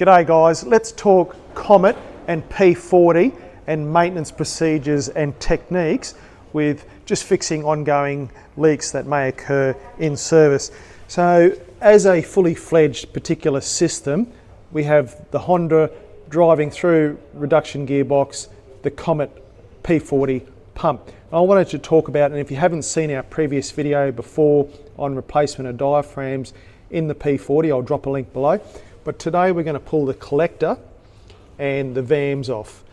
G'day guys, let's talk Comet and P40 and maintenance procedures and techniques with just fixing ongoing leaks that may occur in service. So as a fully fledged particular system, we have the Honda driving through reduction gearbox, the Comet P40 pump. I wanted to talk about, and if you haven't seen our previous video before on replacement of diaphragms in the P40, I'll drop a link below. But today we're going to pull the collector and the VAMs off.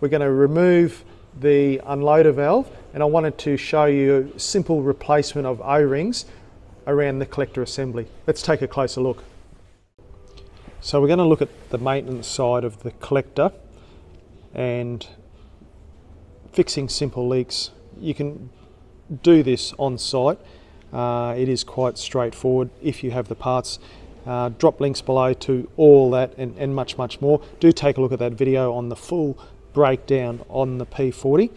We're going to remove the unloader valve and I wanted to show you a simple replacement of O-rings around the collector assembly. Let's take a closer look. So we're going to look at the maintenance side of the collector and fixing simple leaks. You can do this on site. Uh, it is quite straightforward if you have the parts. Uh, drop links below to all that and, and much, much more. Do take a look at that video on the full breakdown on the P40.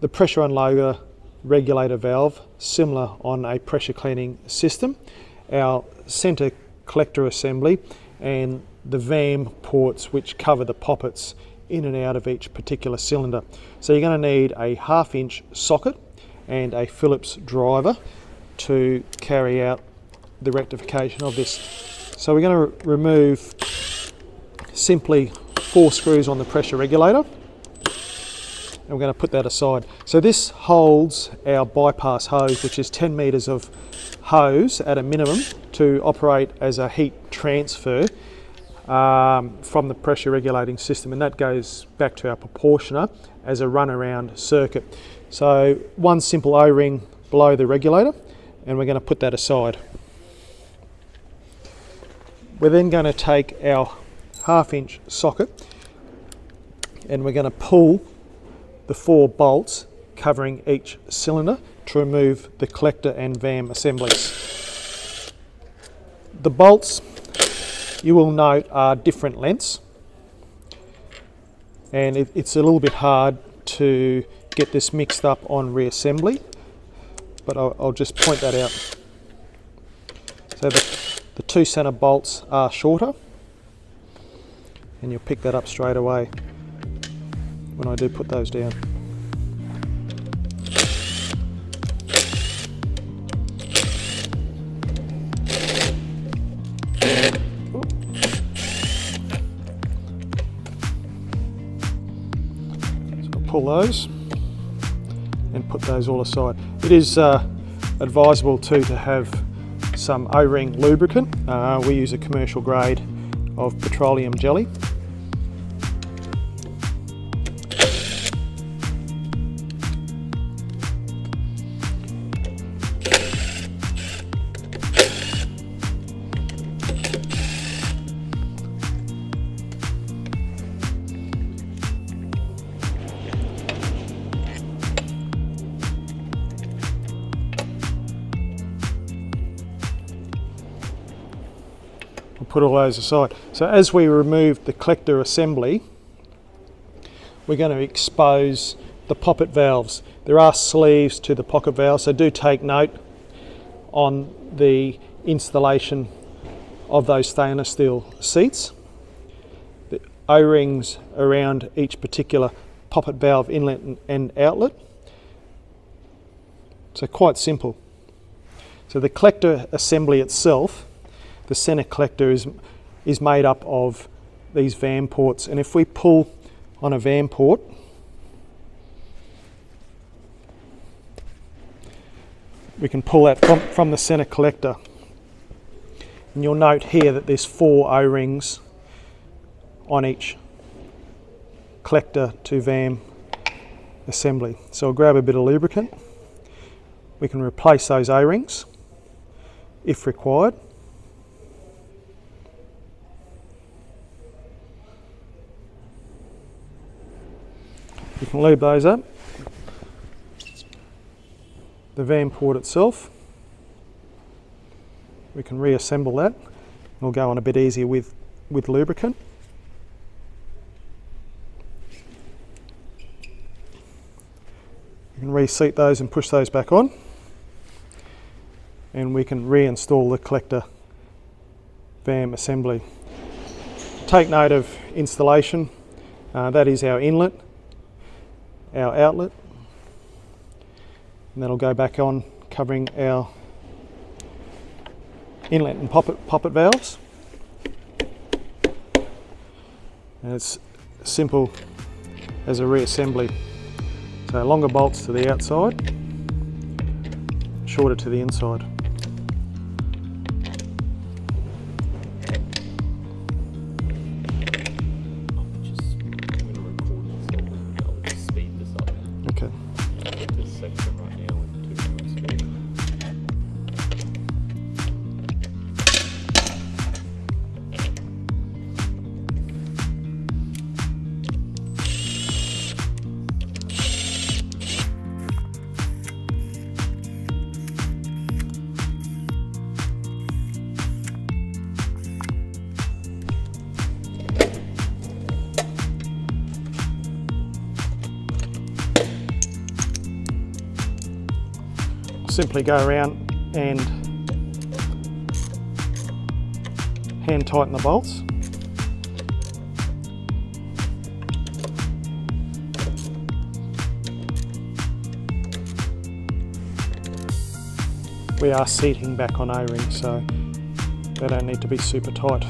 The pressure unloader regulator valve, similar on a pressure cleaning system. Our centre collector assembly and the VAM ports which cover the poppets in and out of each particular cylinder. So you're going to need a half inch socket and a Phillips driver to carry out the rectification of this. So we're going to remove simply four screws on the pressure regulator and we're going to put that aside. So this holds our bypass hose which is 10 metres of hose at a minimum to operate as a heat transfer um, from the pressure regulating system and that goes back to our proportioner as a run around circuit. So one simple O-ring below the regulator and we're going to put that aside. We're then going to take our half inch socket and we're going to pull the four bolts covering each cylinder to remove the collector and VAM assemblies. The bolts you will note are different lengths and it, it's a little bit hard to get this mixed up on reassembly but I'll, I'll just point that out. So the the two center bolts are shorter and you'll pick that up straight away when I do put those down. Pull those and put those all aside. It is uh, advisable too to have some O-ring lubricant. Uh, we use a commercial grade of petroleum jelly. We'll put all those aside. So as we remove the collector assembly, we're going to expose the poppet valves. There are sleeves to the poppet valves, so do take note on the installation of those stainless steel seats. The O-rings around each particular poppet valve inlet and outlet. So quite simple. So the collector assembly itself the center collector is, is made up of these VAM ports. And if we pull on a VAM port, we can pull that from, from the center collector. And you'll note here that there's four O-rings on each collector to VAM assembly. So I'll grab a bit of lubricant. We can replace those O-rings if required. You can lube those up. The VAM port itself, we can reassemble that. We'll go on a bit easier with, with lubricant. You can reseat those and push those back on. And we can reinstall the collector VAM assembly. Take note of installation. Uh, that is our inlet, our outlet, and that'll go back on covering our inlet and poppet, poppet valves. And it's simple as a reassembly. So longer bolts to the outside, shorter to the inside. Simply go around and hand tighten the bolts. We are seating back on O-rings, so they don't need to be super tight.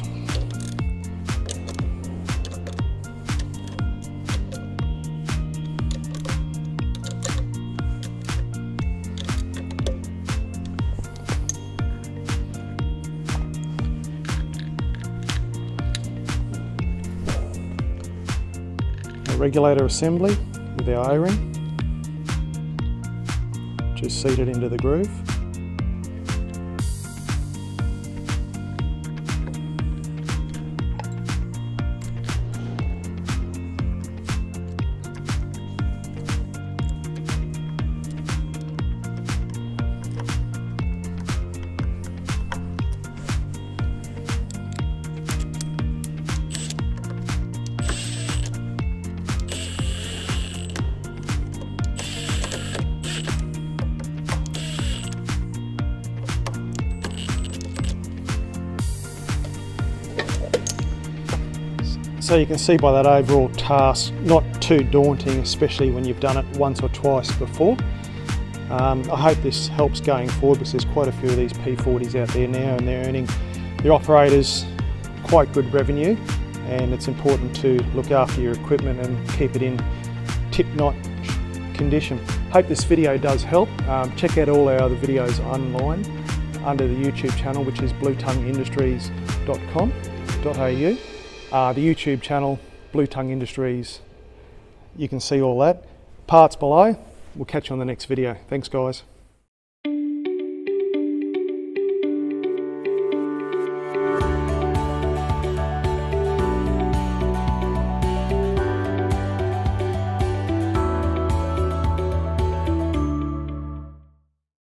Regulator assembly with our O-ring, just seated into the groove. So you can see by that overall task, not too daunting, especially when you've done it once or twice before. Um, I hope this helps going forward because there's quite a few of these P40s out there now and they're earning their operators quite good revenue and it's important to look after your equipment and keep it in tip-notch condition. Hope this video does help. Um, check out all our other videos online under the YouTube channel which is bluetongueindustries.com.au. Uh, the YouTube channel, Blue Tongue Industries, you can see all that. Parts below. We'll catch you on the next video. Thanks guys.